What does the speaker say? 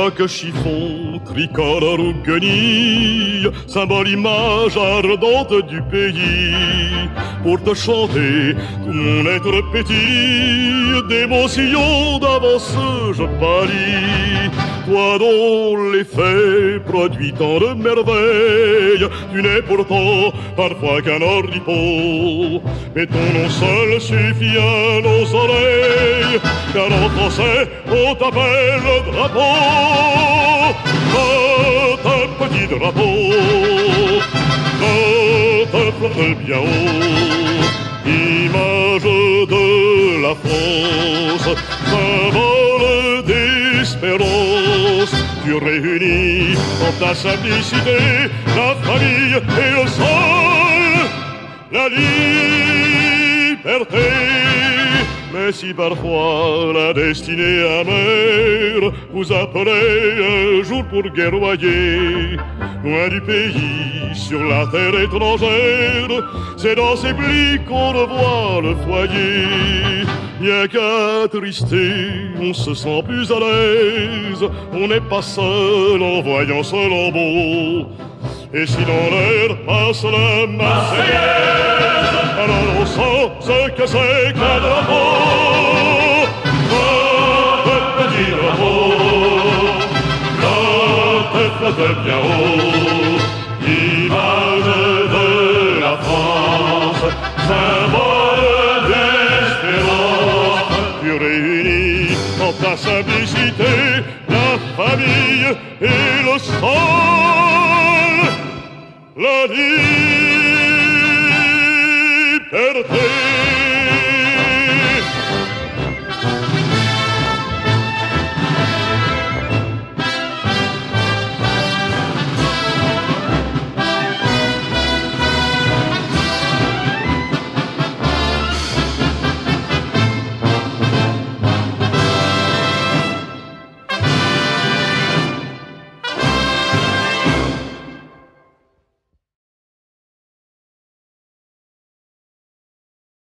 Chaque chiffon, tricolore ou guenille, symbole image ardente du pays. Pour te chanter, tout mon être pétille d'émotion d'avance, je pâlis. Toi dont l'effet produit tant de merveilles, tu n'es pourtant parfois qu'un oripeau. Mais ton nom seul suffit à nos oreilles, car en français on t'appelle le drapeau. Notre petit drapeau, flotte bien haut, image de la France, symbole d'espérance. Tu réunis en ta simplicité la famille et le sol, la liberté. Mais si parfois la destinée amère vous appelez un jour pour guerroyer, loin du pays, sur la terre étrangère, c'est dans ces plis qu'on revoit le foyer. Bien qu'attristé, on se sent plus à l'aise, on n'est pas seul en voyant ce lambeau. Et si dans l'air passe la Marseillaise, alors on sent ce que c'est qu'un drapeau. Notre flotte bien image de la France, symbole d'espérance. Tu réunis en ta simplicité la famille et le sol la liberté.